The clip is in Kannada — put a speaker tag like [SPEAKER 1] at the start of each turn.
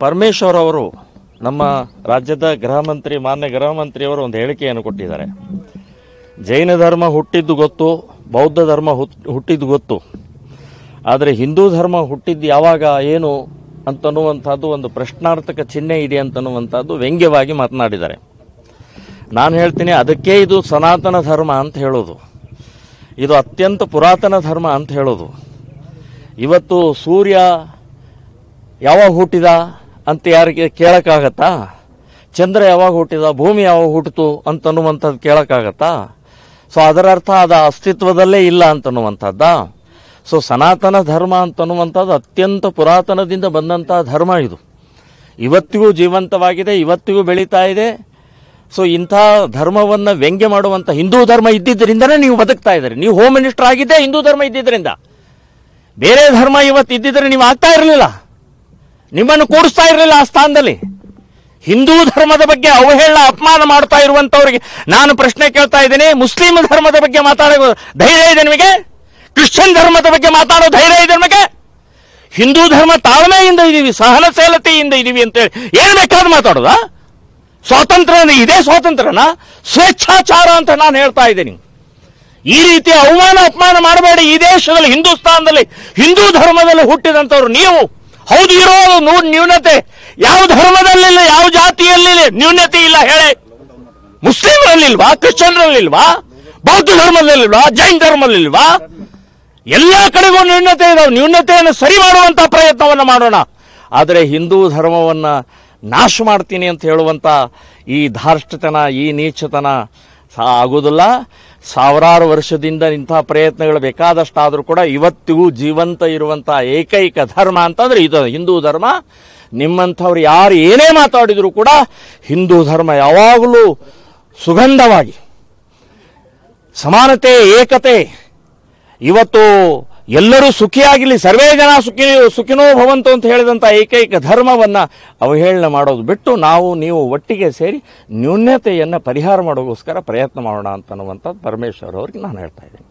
[SPEAKER 1] ಪರಮೇಶ್ವರ್ ಅವರು ನಮ್ಮ ರಾಜ್ಯದ ಗೃಹ ಮಂತ್ರಿ, ಮಾನ್ಯ ಗೃಹ ಮಂತ್ರಿಯವರು ಒಂದು ಹೇಳಿಕೆಯನ್ನು ಕೊಟ್ಟಿದ್ದಾರೆ. ಜೈನ ಧರ್ಮ ಹುಟ್ಟಿದ್ದು ಗೊತ್ತು, ಬೌದ್ಧ ಧರ್ಮ ಹುಟ್- ಹುಟ್ಟಿದ್ದು ಗೊತ್ತು. ಆದರೆ ಹಿಂದೂ ಧರ್ಮ ಹುಟ್ಟಿದ್ದು ಯಾವಾಗ, ಏನು ಅಂತನ್ನುವಂಥದ್ದು ಒಂದು ಪ್ರಶ್ನಾರ್ಥಕ ಚಿಹ್ನೆ ಇದೆ ಅಂತನ್ನುವಂಥದ್ದು ವ್ಯಂಗ್ಯವಾಗಿ ಮಾತನಾಡಿದ್ದಾರೆ. ನಾನು ಹೇಳ್ತೀನಿ, ಅದಕ್ಕೆ ಇದು ಸನಾತನ ಧರ್ಮ ಅಂತ ಹೇಳೋದು. ಇದು ಅತ್ಯಂತ ಪುರಾತನ ಧರ್ಮ ಅಂತ ಹೇಳೋದು. ಇವತ್ತು ಸೂರ್ಯ ಯಾವಾಗ ಹುಟ್ಟಿದ? ಅಂತ ಯಾರಿಗೆ ಕೇಳೋಕ್ಕಾಗತ್ತಾ? ಚಂದ್ರ ಯಾವಾಗ ಹುಟ್ಟಿದ, ಭೂಮಿ ಯಾವಾಗ ಹುಟ್ಟಿತು ಅಂತನ್ನುವಂಥದ್ದು ಕೇಳೋಕ್ಕಾಗತ್ತಾ? ಸೊ ಅದರ ಅರ್ಥ ಅದು ಅಸ್ತಿತ್ವದಲ್ಲೇ ಇಲ್ಲ ಅಂತನ್ನುವಂಥದ್ದ ಸೊ ಸನಾತನ ಧರ್ಮ ಅಂತನ್ನುವಂಥದ್ದು ಅತ್ಯಂತ ಪುರಾತನದಿಂದ ಬಂದಂಥ ಧರ್ಮ ಇದು. ಇವತ್ತಿಗೂ ಜೀವಂತವಾಗಿದೆ, ಇವತ್ತಿಗೂ ಬೆಳೀತಾ ಇದೆ. ಸೊ ಇಂಥ ಧರ್ಮವನ್ನು ವ್ಯಂಗ್ಯ ಮಾಡುವಂಥ ಹಿಂದೂ ಧರ್ಮ ಇದ್ದಿದ್ದರಿಂದನೇ ನೀವು ಬದುಕ್ತಾ ಇದ್ದೀರಿ. ನೀವು ಹೋಮ್ ಮಿನಿಸ್ಟರ್ ಆಗಿದ್ದೇ ಹಿಂದೂ ಧರ್ಮ ಇದ್ದಿದ್ದರಿಂದ. ಬೇರೆ ಧರ್ಮ ಇವತ್ತು ಇದ್ದಿದ್ದರೆ ನೀವು ಆಗ್ತಾ ಇರಲಿಲ್ಲ. ನಿಮ್ಮನ್ನು ಕೂಡಿಸ್ತಾ ಇರಲಿಲ್ಲ ಆ ಸ್ಥಾನದಲ್ಲಿ. ಹಿಂದೂ ಧರ್ಮದ ಬಗ್ಗೆ ಅವಹೇಳನ, ಅಪಮಾನ ಮಾಡ್ತಾ ಇರುವಂತವರಿಗೆ ನಾನು ಪ್ರಶ್ನೆ ಕೇಳ್ತಾ ಇದ್ದೀನಿ. ಮುಸ್ಲಿಂ ಧರ್ಮದ ಬಗ್ಗೆ ಮಾತಾಡೋ ಧೈರ್ಯ ಇದೆ ನಿಮಗೆ? ಕ್ರಿಶ್ಚಿಯನ್ ಧರ್ಮದ ಬಗ್ಗೆ ಮಾತಾಡೋ ಧೈರ್ಯ ಇದೆ ನಿಮಗೆ? ಹಿಂದೂ ಧರ್ಮ ತಾಳ್ಮೆಯಿಂದ ಇದೀವಿ, ಸಹನಶೀಲತೆಯಿಂದ ಇದೀವಿ ಅಂತೇಳಿ ಏನು ಬೇಕಾದ್ರೂ ಮಾತಾಡೋದಾ? ಸ್ವಾತಂತ್ರ್ಯ ಇದೇ ಸ್ವಾತಂತ್ರ್ಯನ, ಸ್ವೇಚ್ಛಾಚಾರ ಅಂತ ನಾನು ಹೇಳ್ತಾ ಇದ್ದೀನಿ. ಈ ರೀತಿ ಅವಮಾನ, ಅಪಮಾನ ಮಾಡಬೇಡಿ. ಈ ದೇಶದಲ್ಲಿ, ಹಿಂದೂಸ್ತಾನದಲ್ಲಿ ಹಿಂದೂ ಧರ್ಮದಲ್ಲಿ ಹುಟ್ಟಿದಂಥವ್ರು ನೀವು. ಹೌದು ಇರೋದು ನೂರು ನ್ಯೂನತೆ. ಯಾವ ಧರ್ಮದಲ್ಲಿಲ್ಲ, ಯಾವ ಜಾತಿಯಲ್ಲಿ ನ್ಯೂನತೆ ಇಲ್ಲ, ಹೇಳಿ. ಮುಸ್ಲಿಮರಲ್ಲಿಲ್ವಾ, ಕ್ರಿಶ್ಚಿಯನ್ರಲ್ಲಿಲ್ವಾ, ಬೌದ್ಧ ಧರ್ಮದಲ್ಲಿಲ್ವಾ, ಜೈನ್ ಧರ್ಮದಲ್ಲಿಲ್ವಾ? ಎಲ್ಲ ಕಡೆಗೂ ನ್ಯೂನತೆ ಇದಾವೆ ನ್ಯೂನತೆಯನ್ನು ಸರಿ ಮಾಡುವಂತಹ ಪ್ರಯತ್ನವನ್ನು ಮಾಡೋಣ. ಆದರೆ ಹಿಂದೂ ಧರ್ಮವನ್ನ ನಾಶ ಮಾಡ್ತೀನಿ ಅಂತ ಹೇಳುವಂತ ಈ ಧಾರ್ಷ್ಟತನ ಈ ನೀಚತನ ಆಗುವುದಿಲ್ಲ. ಸಾವಿರಾರು ವರ್ಷದಿಂದ ಇಂಥ ಪ್ರಯತ್ನಗಳು ಬೇಕಾದಷ್ಟಾದರೂ ಕೂಡ ಇವತ್ತಿಗೂ ಜೀವಂತ ಇರುವಂಥ ಏಕೈಕ ಧರ್ಮ ಅಂತಂದ್ರೆ ಇದು ಹಿಂದೂ ಧರ್ಮ. ನಿಮ್ಮಂಥವ್ರು ಯಾರು ಏನೇ ಮಾತಾಡಿದರೂ ಕೂಡ ಹಿಂದೂ ಧರ್ಮ ಯಾವಾಗಲೂ ಸುಗಂಧವಾಗಿ, ಸಮಾನತೆ, ಏಕತೆ, ಇವತ್ತು ಎಲ್ಲರೂ ಸುಖಿಯಾಗಿರಲಿ ಸರ್ವೇ ಜನ ಸುಖಿ, ಸುಖಿನೋ ಭವಂತು ಅಂತ ಹೇಳಿದಂಥ ಏಕೈಕ ಧರ್ಮವನ್ನು ಅವಹೇಳನ ಮಾಡೋದು ಬಿಟ್ಟು ನಾವು, ನೀವು ಒಟ್ಟಿಗೆ ಸೇರಿ ನ್ಯೂನ್ಯತೆಯನ್ನು ಪರಿಹಾರ ಮಾಡೋಕ್ಕೋಸ್ಕರ ಪ್ರಯತ್ನ ಮಾಡೋಣ ಅಂತನ್ನುವಂಥದ್ದು ಪರಮೇಶ್ವರ್ ಅವ್ರಿಗೆ ನಾನು ಹೇಳ್ತಾ ಇದ್ದೀನಿ.